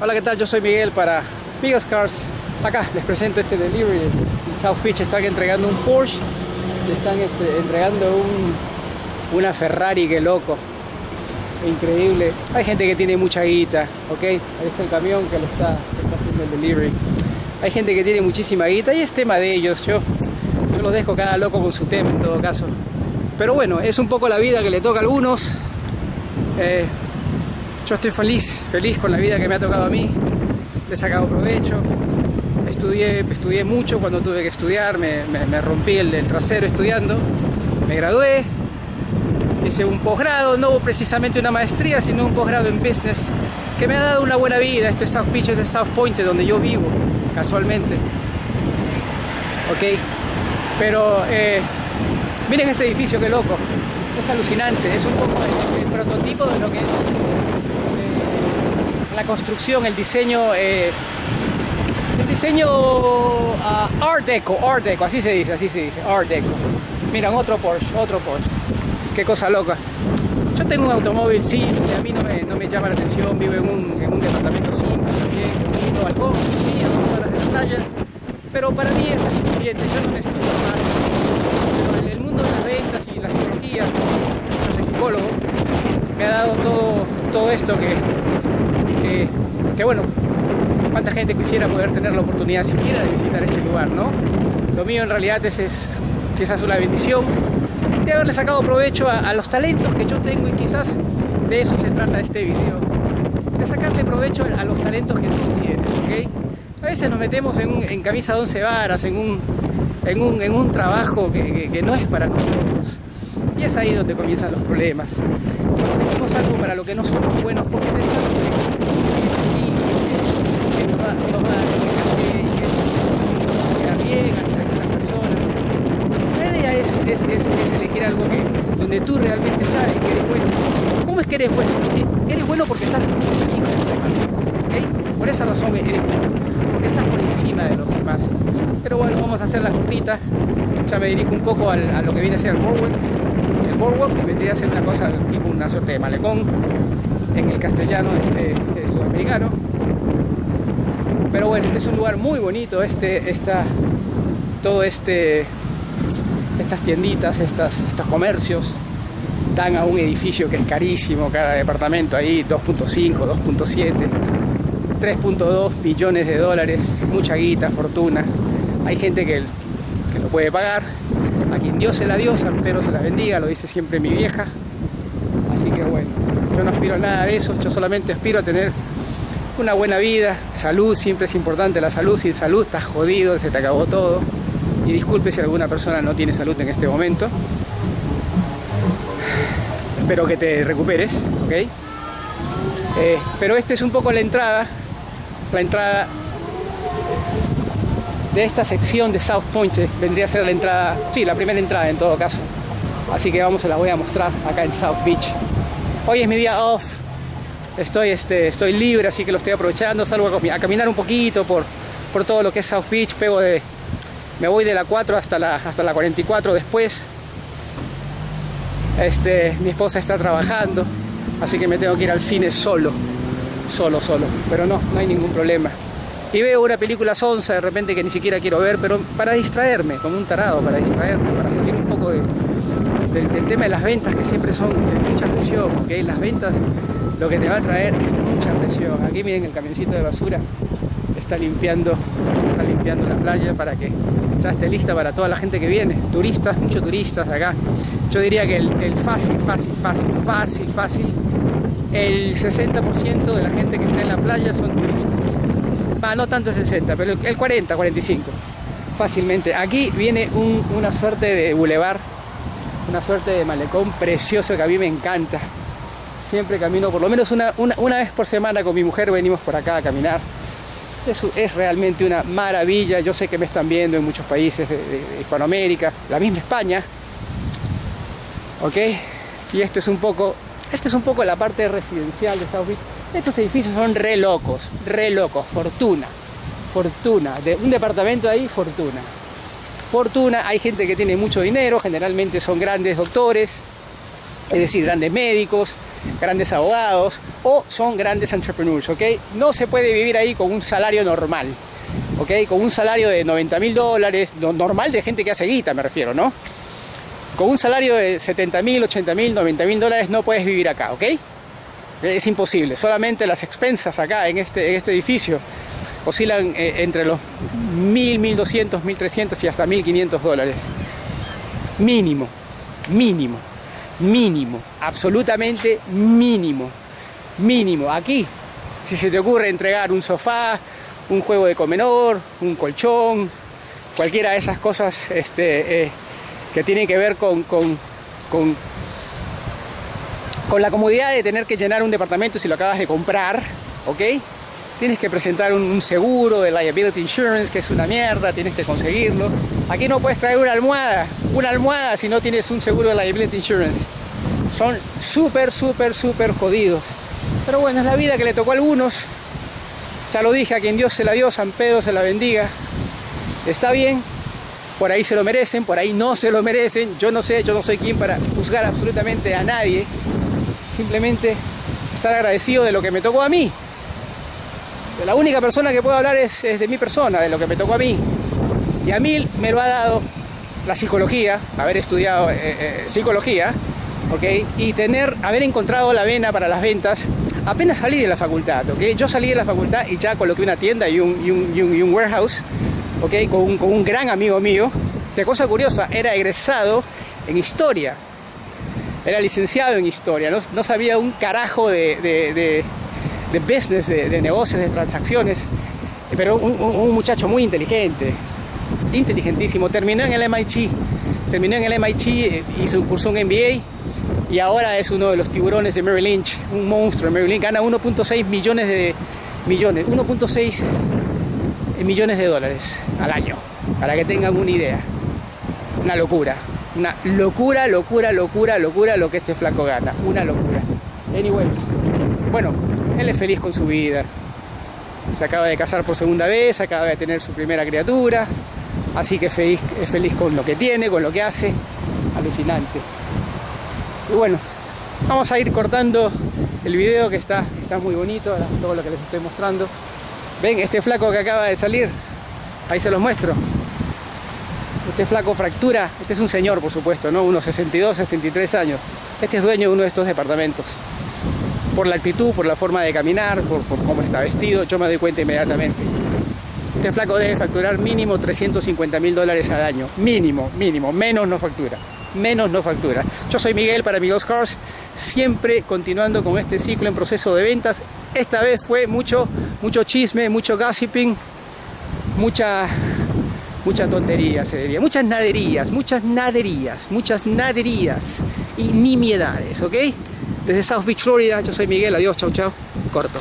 Hola, ¿qué tal? Yo soy Miguel para Miguel's Cars. Acá les presento este delivery en South Beach. Están entregando un Porsche. Le están este, entregando un, una Ferrari, qué loco. Increíble. Hay gente que tiene mucha guita, ¿ok? Ahí está el camión que está, está haciendo el delivery. Hay gente que tiene muchísima guita y es tema de ellos. Yo, yo los dejo cada loco con su tema en todo caso. Pero bueno, es un poco la vida que le toca a algunos. Eh, yo estoy feliz, feliz con la vida que me ha tocado a mí, le he sacado provecho, estudié, estudié mucho cuando tuve que estudiar, me, rompí el, trasero estudiando, me gradué, hice un posgrado, no precisamente una maestría, sino un posgrado en business, que me ha dado una buena vida, esto es South Beach, es South Point, donde yo vivo, casualmente. Ok, pero eh, miren este edificio, qué loco, es alucinante, es un poco el, prototipo de lo que la construcción, el diseño, eh, el diseño uh, Art Deco, Art Deco, así se dice, así se dice, Art Deco. Miran, otro Porsche, otro Porsche. Qué cosa loca. Yo tengo un automóvil simple, a mí no me, no me llama la atención, vivo en un, en un departamento simple también, un lindo balcón, sí, a dos horas de la playa, pero para mí eso es suficiente, yo no necesito más. Pero el mundo de las ventas y la psicología, yo soy psicólogo, me ha dado todo, todo esto que, que, bueno, cuánta gente quisiera poder tener la oportunidad siquiera de visitar este lugar, ¿no? Lo mío en realidad es, es quizás una bendición de haberle sacado provecho a, a, los talentos que yo tengo y quizás de eso se trata este video, de sacarle provecho a los talentos que tú tienes, ¿ok? A veces nos metemos en, un, en camisa de once varas, en un, en un, en un trabajo que, que, que no es para nosotros. Y es ahí donde comienzan los problemas. Cuando decimos algo para lo que no somos buenos porque pensamos que, que nos va, nos va a dar buen caché y que nos va a quedar bien a las personas. La idea es, es, es, es, elegir algo que, donde tú realmente sabes que eres bueno. ¿Cómo es que eres bueno? Eres bueno porque estás por encima de los demás. ¿okay? Por esa razón eres bueno. Porque estás por encima de los demás. Pero bueno, vamos a hacer la cortita. Ya me dirijo un poco al, a lo que viene a ser el boardwalk boardwalk vendría a ser una cosa tipo una suerte de malecón en el castellano este, este, sudamericano. Pero bueno este es un lugar muy bonito este esta todo este estas tienditas estas, estos comercios. Dan a un edificio que es carísimo cada departamento ahí 2.5 2.7 3.2 billones de dólares. Mucha guita fortuna. Hay gente que, que lo puede pagar a quien Dios se la dio, pero se la bendiga, lo dice siempre mi vieja. Así que bueno, yo no aspiro a nada de eso, yo solamente aspiro a tener una buena vida, salud, siempre es importante la salud, sin salud estás jodido, se te acabó todo. Y disculpe si alguna persona no tiene salud en este momento. Espero que te recuperes, ¿ok? Eh, pero esta es un poco la entrada, la entrada de esta sección de South Point vendría a ser la entrada, sí, la primera entrada en todo caso. Así que vamos, se la voy a mostrar acá en South Beach. Hoy es mi día off, estoy, este, estoy libre, así que lo estoy aprovechando. Salgo a caminar un poquito por, por todo lo que es South Beach. Me voy de la 4 hasta la, hasta la 44 después. Este, mi esposa está trabajando, así que me tengo que ir al cine solo, solo, solo. Pero no, no hay ningún problema y veo una película sonsa de repente que ni siquiera quiero ver, pero para distraerme, como un tarado, para distraerme, para salir un poco de, de, del tema de las ventas que siempre son de mucha presión, porque las ventas lo que te va a traer es mucha presión. Aquí miren el camioncito de basura está limpiando, está limpiando la playa para que ya esté lista para toda la gente que viene, turistas, muchos turistas de acá. Yo diría que el, el fácil, fácil, fácil, fácil, fácil, el 60% de la gente que está en la playa son turistas ah, no tanto el 60, pero el 40, 45, fácilmente. Aquí viene un, una suerte de bulevar, una suerte de malecón precioso que a mí me encanta. Siempre camino, por lo menos una, una, vez por semana con mi mujer venimos por acá a caminar. Es, es, realmente una maravilla. Yo sé que me están viendo en muchos países de, de, Hispanoamérica, la misma España. ¿Ok? Y esto es un poco, esto es un poco la parte residencial de South Beach. Estos edificios son re locos, re locos, fortuna, fortuna, un departamento ahí, fortuna. Fortuna, hay gente que tiene mucho dinero, generalmente son grandes doctores, es decir, grandes médicos, grandes abogados o son grandes entrepreneurs, ¿ok? No se puede vivir ahí con un salario normal, ¿ok? Con un salario de 90 mil dólares, normal de gente que hace guita, me refiero, ¿no? Con un salario de 70 mil, 80 mil, 90 mil dólares no puedes vivir acá, ¿ok? Es imposible, solamente las expensas acá en este, en este edificio oscilan eh, entre los 1000, 1200, 1300 y hasta 1500 dólares. Mínimo, mínimo, mínimo, absolutamente mínimo, mínimo. Aquí, si se te ocurre entregar un sofá, un juego de comenor, un colchón, cualquiera de esas cosas este, eh, que tienen que ver con, con, con, con la comodidad de tener que llenar un departamento si lo acabas de comprar, ¿ok? tienes que presentar un, seguro de liability insurance, que es una mierda, tienes que conseguirlo. Aquí no puedes traer una almohada, una almohada si no tienes un seguro de liability insurance. Son súper, súper, súper jodidos. Pero bueno, es la vida que le tocó a algunos. Ya lo dije, a quien Dios se la dio, San Pedro se la bendiga. Está bien, por ahí se lo merecen, por ahí no se lo merecen. Yo no sé, yo no soy quien para juzgar absolutamente a nadie. Simplemente estar agradecido de lo que me tocó a mí la única persona que puedo hablar es, de mi persona, de lo que me tocó a mí. Y a mí me lo ha dado la psicología, haber estudiado eh, eh, psicología. Y tener, haber encontrado la vena para las ventas apenas salí de la facultad, ¿ok? Yo salí de la facultad y ya coloqué una tienda y un, warehouse, ¿ok? Con un, con un, gran amigo mío. Qué cosa curiosa, era egresado en historia. Era licenciado en historia, no, sabía un carajo de de business, de, negocios, de transacciones, pero un, muchacho muy inteligente, inteligentísimo. Terminó en el MIT, terminó en el MIT, eh, hizo, un MBA y ahora es uno de los tiburones de Merrill Lynch, un monstruo. Merrill Lynch gana 1.6 millones de millones, 1.6 millones de dólares al año, para que tengan una idea. Una locura, una locura, locura, locura, locura lo que este flaco gana, una locura. Anyways, bueno, él es feliz con su vida. Se acaba de casar por segunda vez, acaba de tener su primera criatura, así que es feliz, es feliz con lo que tiene, con lo que hace. Alucinante. Y bueno, vamos a ir cortando el video que está, está muy bonito, todo lo que les estoy mostrando. Ven, este flaco que acaba de salir, ahí se los muestro. Este flaco fractura, este es un señor por supuesto, ¿no? Unos 62, 63 años. Este es dueño de uno de estos departamentos por la actitud, por la forma de caminar, por, cómo está vestido, yo me doy cuenta inmediatamente. Este flaco debe facturar mínimo 350 mil dólares al año. Mínimo, mínimo. Menos no factura. Menos no factura. Yo soy Miguel para Amigos Cars, siempre continuando con este ciclo en proceso de ventas. Esta vez fue mucho, mucho chisme, mucho gossiping, mucha, mucha tontería se diría. Muchas naderías, muchas naderías, muchas naderías y nimiedades, ¿ok? Desde South Beach, Florida, yo soy Miguel, adiós, chau chau, corto.